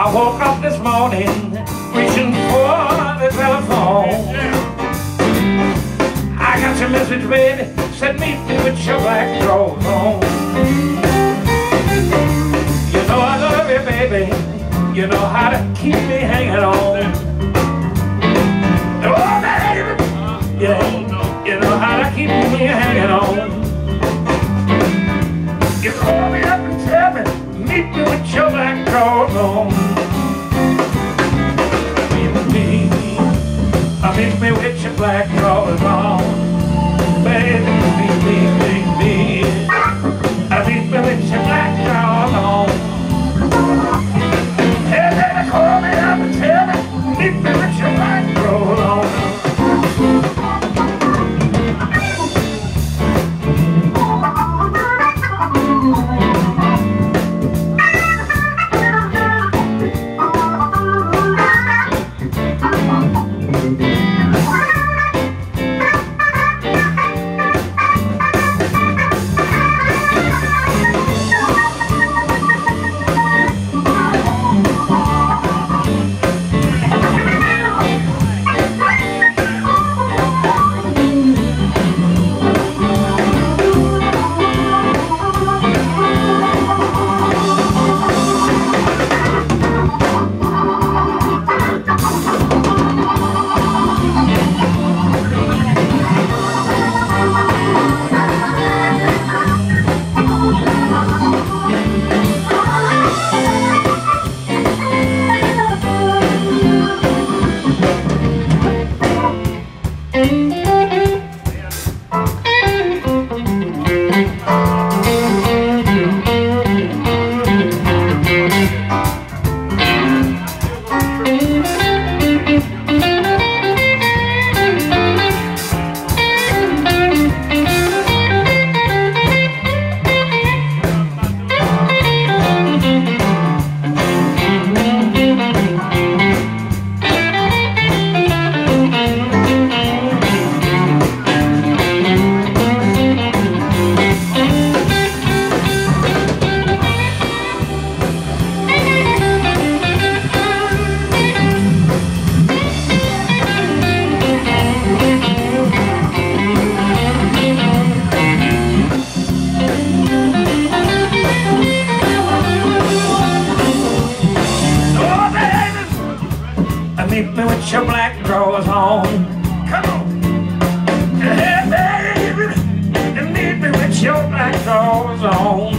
I woke up this morning reaching for the telephone. I got your message, baby. Said meet me with your black drawers on. You know I love you, baby. You know how to keep me hanging on. Oh, baby. Yeah. You know how to keep me hanging on. You call me up and tell me, me with your black drawers on. Me, uh, meet me with your black on. Me with your black drawers on. Come on. Hey, baby, uh, meet me with your black drawers on.